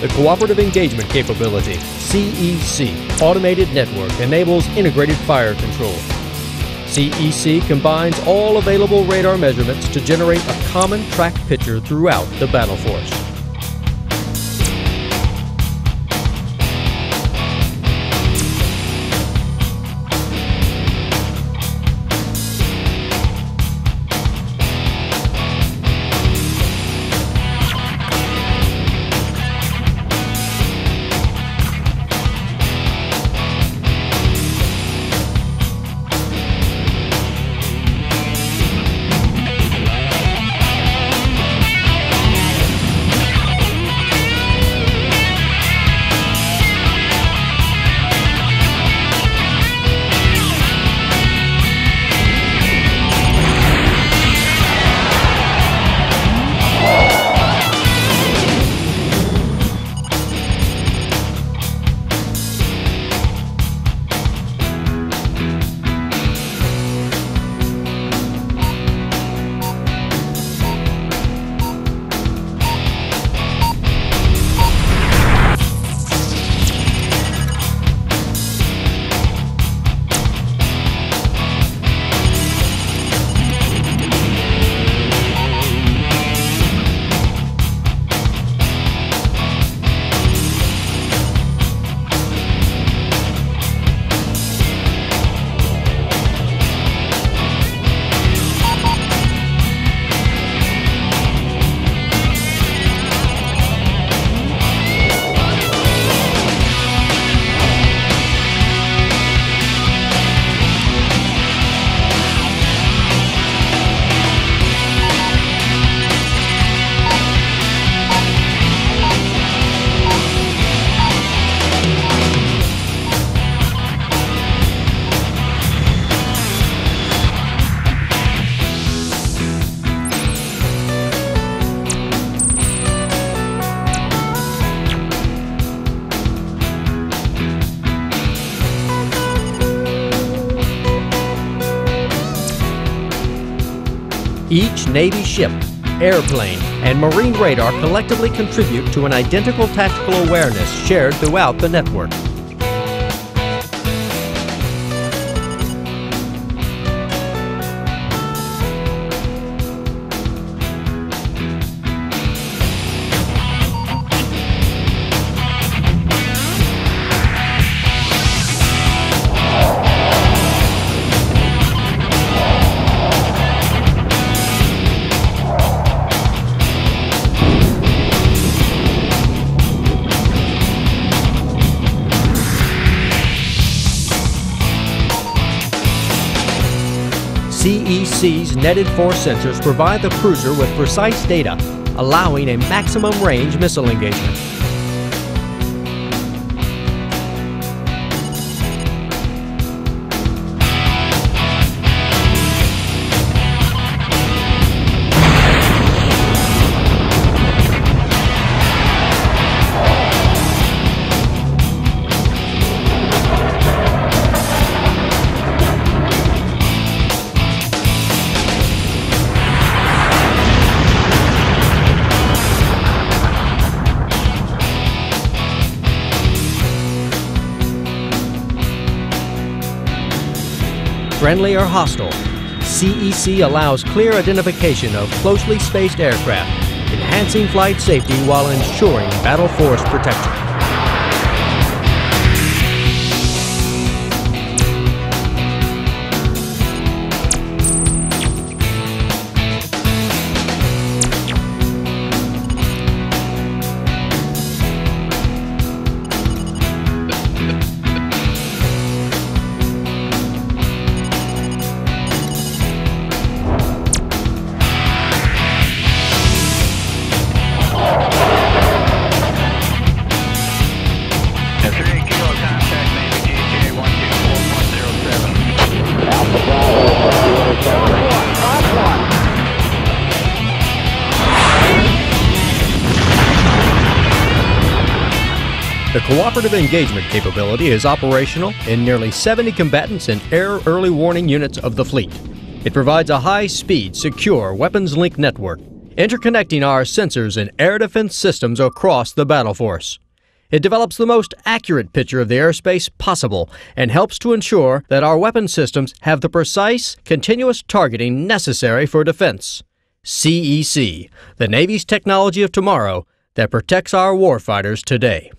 The Cooperative Engagement Capability, CEC, Automated Network enables integrated fire control. CEC combines all available radar measurements to generate a common track picture throughout the battle force. Each Navy ship, airplane, and Marine radar collectively contribute to an identical tactical awareness shared throughout the network. CEC's netted force sensors provide the cruiser with precise data, allowing a maximum range missile engagement. Friendly or hostile. CEC allows clear identification of closely spaced aircraft, enhancing flight safety while ensuring battle force protection. The Cooperative Engagement capability is operational in nearly 70 combatants and air early warning units of the fleet. It provides a high speed, secure weapons link network, interconnecting our sensors and air defense systems across the battle force. It develops the most accurate picture of the airspace possible and helps to ensure that our weapon systems have the precise, continuous targeting necessary for defense. CEC, the Navy's technology of tomorrow that protects our warfighters today.